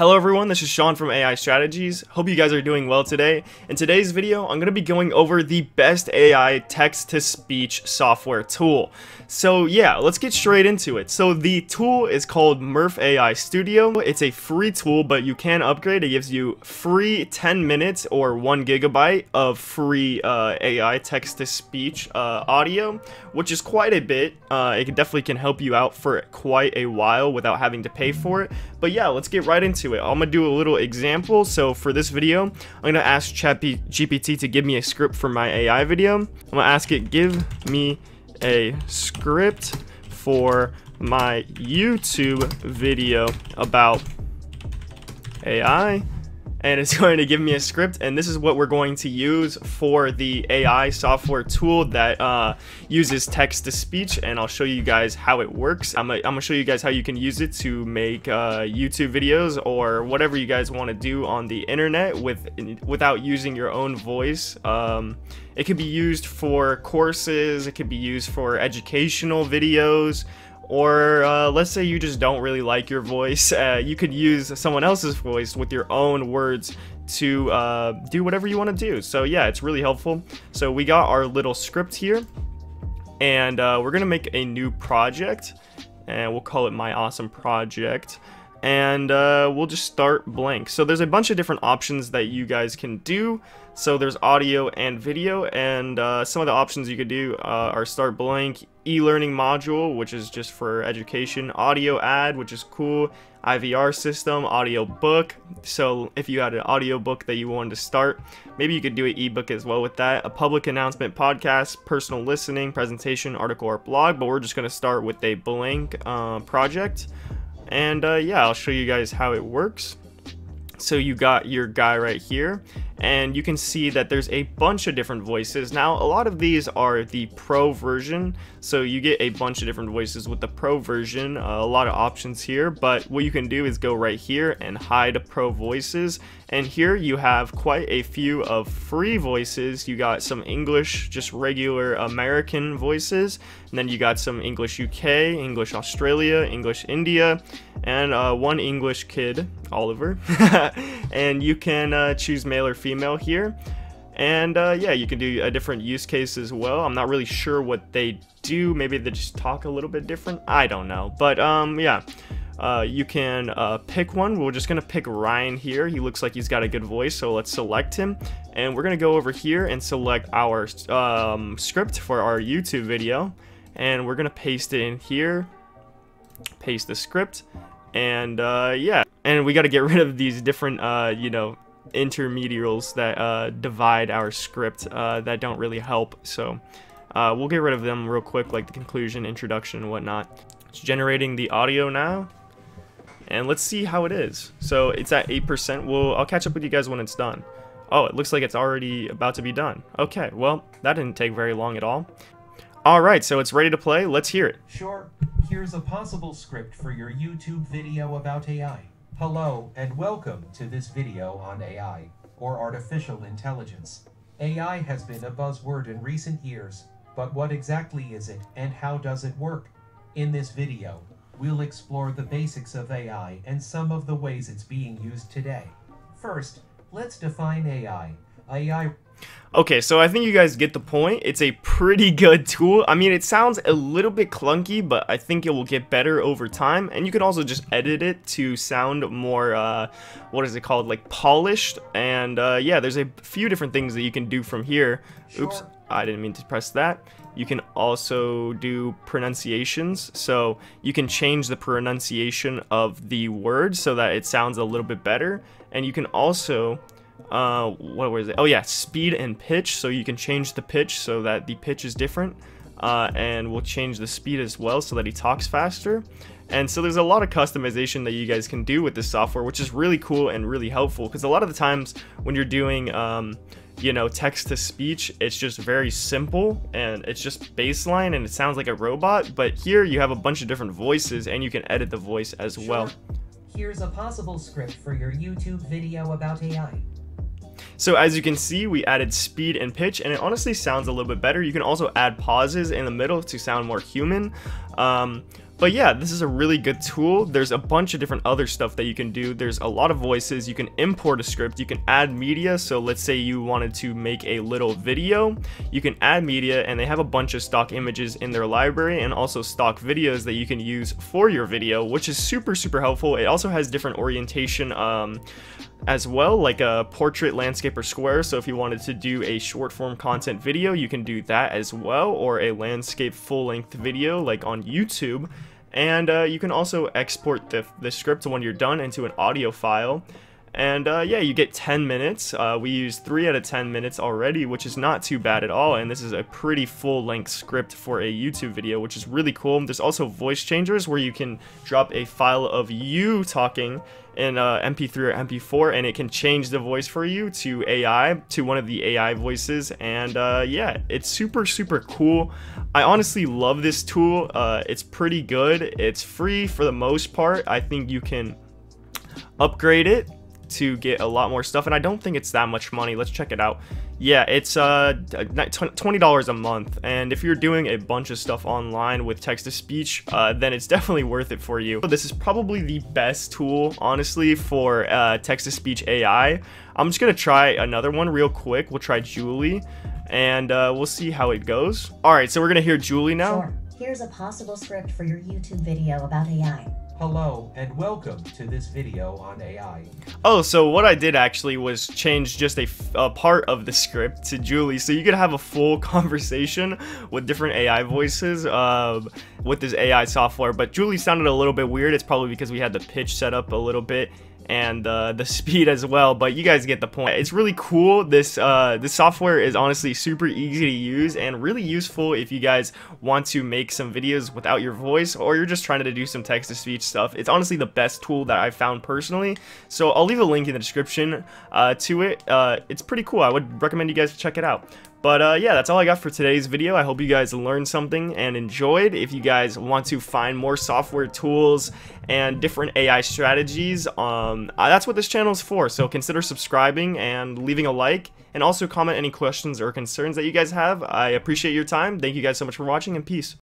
Hello everyone, this is Sean from AI Strategies. Hope you guys are doing well today. In today's video, I'm going to be going over the best AI text-to-speech software tool. So yeah, let's get straight into it. So the tool is called Murf AI Studio. It's a free tool, but you can upgrade. It gives you free 10 minutes or 1 gigabyte of free uh, AI text-to-speech uh, audio, which is quite a bit. Uh, it definitely can help you out for quite a while without having to pay for it. But yeah, let's get right into it. I'm gonna do a little example. So for this video, I'm gonna ask ChatGPT to give me a script for my AI video. I'm gonna ask it, give me a script for my YouTube video about AI and it's going to give me a script and this is what we're going to use for the AI software tool that uh, uses text to speech and I'll show you guys how it works. I'm, I'm gonna show you guys how you can use it to make uh, YouTube videos or whatever you guys want to do on the internet with without using your own voice. Um, it could be used for courses, it could be used for educational videos, or uh, let's say you just don't really like your voice, uh, you could use someone else's voice with your own words to uh, do whatever you want to do. So yeah, it's really helpful. So we got our little script here, and uh, we're gonna make a new project, and we'll call it my awesome project and uh, we'll just start blank. So there's a bunch of different options that you guys can do. So there's audio and video, and uh, some of the options you could do uh, are start blank, e-learning module, which is just for education, audio ad, which is cool, IVR system, audio book. So if you had an audio book that you wanted to start, maybe you could do an ebook as well with that. A public announcement podcast, personal listening, presentation, article, or blog. But we're just going to start with a blank uh, project. And uh, yeah, I'll show you guys how it works. So you got your guy right here and you can see that there's a bunch of different voices. Now, a lot of these are the pro version, so you get a bunch of different voices with the pro version, uh, a lot of options here, but what you can do is go right here and hide pro voices, and here you have quite a few of free voices. You got some English, just regular American voices, and then you got some English UK, English Australia, English India, and uh, one English kid, Oliver. and you can uh, choose male or female here. And uh, yeah, you can do a different use case as well. I'm not really sure what they do. Maybe they just talk a little bit different. I don't know. But um, yeah, uh, you can uh, pick one. We're just going to pick Ryan here. He looks like he's got a good voice, so let's select him. And we're going to go over here and select our um, script for our YouTube video. And we're going to paste it in here. Paste the script. And uh, yeah, and we got to get rid of these different, uh, you know, intermediaries that uh, divide our script uh, that don't really help. So uh, we'll get rid of them real quick, like the conclusion, introduction, and whatnot. It's generating the audio now. And let's see how it is. So it's at 8%. Well, I'll catch up with you guys when it's done. Oh, it looks like it's already about to be done. Okay, well, that didn't take very long at all. Alright, so it's ready to play. Let's hear it. Sure. Here's a possible script for your YouTube video about AI. Hello, and welcome to this video on AI, or Artificial Intelligence. AI has been a buzzword in recent years, but what exactly is it, and how does it work? In this video, we'll explore the basics of AI and some of the ways it's being used today. First, let's define AI. AI Okay, so I think you guys get the point. It's a pretty good tool. I mean, it sounds a little bit clunky, but I think it will get better over time. And you can also just edit it to sound more, uh, what is it called, like polished. And uh, yeah, there's a few different things that you can do from here. Oops, I didn't mean to press that. You can also do pronunciations, so you can change the pronunciation of the word so that it sounds a little bit better. And you can also uh, what was it? Oh yeah, speed and pitch. So you can change the pitch so that the pitch is different. Uh, and we'll change the speed as well so that he talks faster. And so there's a lot of customization that you guys can do with this software, which is really cool and really helpful because a lot of the times when you're doing, um, you know, text to speech, it's just very simple and it's just baseline and it sounds like a robot. But here you have a bunch of different voices and you can edit the voice as sure. well. Here's a possible script for your YouTube video about AI. So as you can see, we added speed and pitch, and it honestly sounds a little bit better. You can also add pauses in the middle to sound more human. Um, But yeah, this is a really good tool. There's a bunch of different other stuff that you can do. There's a lot of voices. You can import a script. You can add media. So let's say you wanted to make a little video. You can add media and they have a bunch of stock images in their library and also stock videos that you can use for your video, which is super, super helpful. It also has different orientation um, as well, like a portrait, landscape, or square. So if you wanted to do a short form content video, you can do that as well, or a landscape full length video like on YouTube. And uh, you can also export the, the script when you're done into an audio file. And uh, yeah, you get 10 minutes. Uh, we use 3 out of 10 minutes already, which is not too bad at all. And this is a pretty full-length script for a YouTube video, which is really cool. There's also voice changers where you can drop a file of you talking in uh, MP3 or MP4, and it can change the voice for you to AI, to one of the AI voices. And uh, yeah, it's super, super cool. I honestly love this tool. Uh, it's pretty good. It's free for the most part. I think you can upgrade it to get a lot more stuff and I don't think it's that much money. Let's check it out. Yeah it's uh $20 a month and if you're doing a bunch of stuff online with text-to-speech uh, then it's definitely worth it for you. This is probably the best tool honestly for uh, text-to-speech AI I'm just gonna try another one real quick. We'll try Julie and uh, we'll see how it goes. Alright so we're gonna hear Julie now. Sure. Here's a possible script for your YouTube video about AI. Hello and welcome to this video on AI. Oh, so what I did actually was change just a, a part of the script to Julie, so you could have a full conversation with different AI voices uh, with this AI software. But Julie sounded a little bit weird. It's probably because we had the pitch set up a little bit and uh, the speed as well. But you guys get the point. It's really cool. This uh, this software is honestly super easy to use and really useful if you guys want to make some videos without your voice or you're just trying to do some text to speech stuff. It's honestly the best tool that I've found personally. So I'll leave a link in the description uh, to it. Uh, it's pretty cool. I would recommend you guys check it out. But uh, yeah, that's all I got for today's video. I hope you guys learned something and enjoyed. If you guys want to find more software tools and different AI strategies, um, uh, that's what this channel is for. So consider subscribing and leaving a like. And also comment any questions or concerns that you guys have. I appreciate your time. Thank you guys so much for watching and peace.